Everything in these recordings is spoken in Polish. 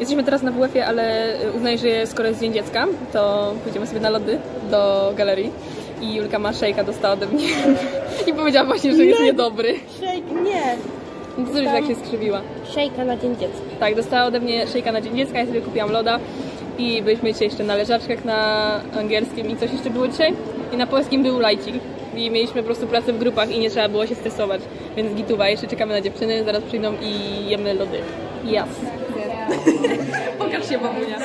Jesteśmy teraz na WF-ie, ale uznaj, że skoro jest Dzień Dziecka, to pójdziemy sobie na lody do galerii. I Julka ma szejka, dostała ode mnie. I powiedziała właśnie, że jest niedobry. Shake, nie. No to tak się skrzywiła. Szejka na dzień dziecka. Tak, dostała ode mnie szejka na Dzień Dziecka, ja sobie kupiłam loda. I byliśmy dzisiaj jeszcze na leżaczkach na angielskim i coś jeszcze było dzisiaj. I na polskim był lajcik. I mieliśmy po prostu pracę w grupach i nie trzeba było się stresować. Więc gituwa, jeszcze czekamy na dziewczyny, zaraz przyjdą i jemy lody. Jas. Pokaż się babunia.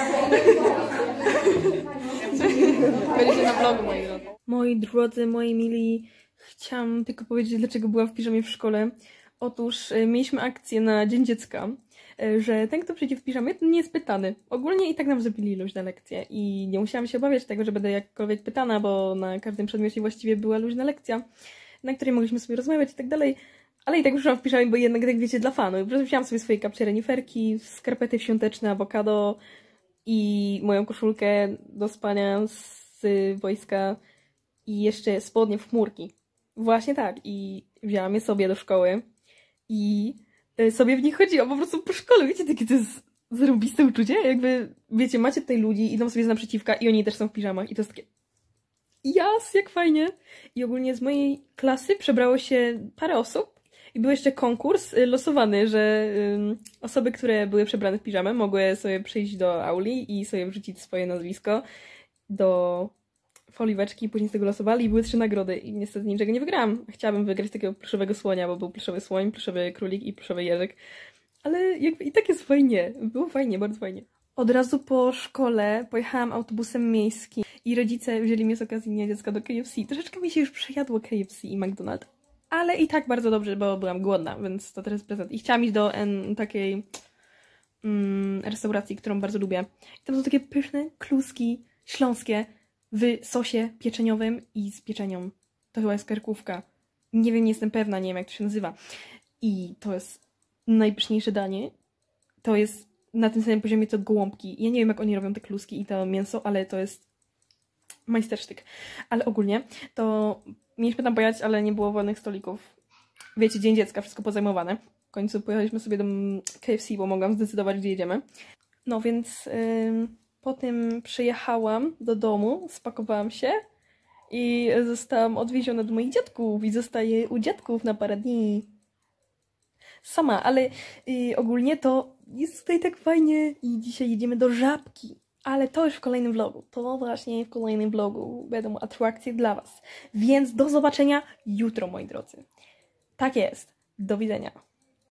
Będziecie na vlogu drodzy. Moi drodzy, moi mili, chciałam tylko powiedzieć, dlaczego byłam w piżamie w szkole. Otóż e, mieliśmy akcję na Dzień Dziecka, e, że ten, kto przyjdzie w piżamie, ten nie jest pytany. Ogólnie i tak nam zrobili luźne lekcje i nie musiałam się obawiać tego, że będę jakkolwiek pytana, bo na każdym przedmiocie właściwie była luźna lekcja, na której mogliśmy sobie rozmawiać i tak dalej. Ale i tak wyszłam w piżamie, bo jednak, tak wiecie, dla fanu. Wziąłam sobie swoje kapcie reniferki, skarpety świąteczne, awokado i moją koszulkę do spania z wojska i jeszcze spodnie w chmurki. Właśnie tak. I wzięłam je sobie do szkoły i y, sobie w nich chodziłam po prostu po szkole. Wiecie, takie to jest zarobiste uczucie? Jakby, wiecie, macie tutaj ludzi, idą sobie z naprzeciwka i oni też są w piżamach i to jest takie jas, jak fajnie. I ogólnie z mojej klasy przebrało się parę osób i był jeszcze konkurs y, losowany, że osoby, które były przebrane w piżamę mogły sobie przyjść do auli i sobie wrzucić swoje nazwisko do foliweczki i później z tego losowali i były trzy nagrody i niestety niczego nie wygrałam. Chciałabym wygrać takiego pluszowego słonia, bo był pluszowy słoń, pluszowy królik i pluszowy jeżyk. Ale jakby i tak jest fajnie. Było fajnie, bardzo fajnie. Od razu po szkole pojechałam autobusem miejskim i rodzice wzięli mnie z okazji Dnia Dziecka do KFC. Troszeczkę mi się już przejadło KFC i McDonald's, ale i tak bardzo dobrze, bo byłam głodna, więc to teraz prezent. I chciałam iść do en, takiej mm, restauracji, którą bardzo lubię. I tam są takie pyszne kluski śląskie w sosie pieczeniowym i z pieczenią. To chyba jest karkówka. Nie wiem, nie jestem pewna, nie wiem jak to się nazywa. I to jest najpyszniejsze danie. To jest na tym samym poziomie co gołąbki. Ja nie wiem jak oni robią te kluski i to mięso, ale to jest majstersztyk. Ale ogólnie to mieliśmy tam pojechać, ale nie było wolnych stolików. Wiecie, dzień dziecka, wszystko pozajmowane. W końcu pojechaliśmy sobie do KFC, bo mogłam zdecydować, gdzie jedziemy. No więc... Yy Potem przyjechałam do domu, spakowałam się i zostałam odwieziona do moich dziadków i zostaję u dziadków na parę dni. Sama, ale y, ogólnie to jest tutaj tak fajnie i dzisiaj jedziemy do Żabki. Ale to już w kolejnym vlogu. To właśnie w kolejnym vlogu będą atrakcje dla Was. Więc do zobaczenia jutro, moi drodzy. Tak jest. Do widzenia.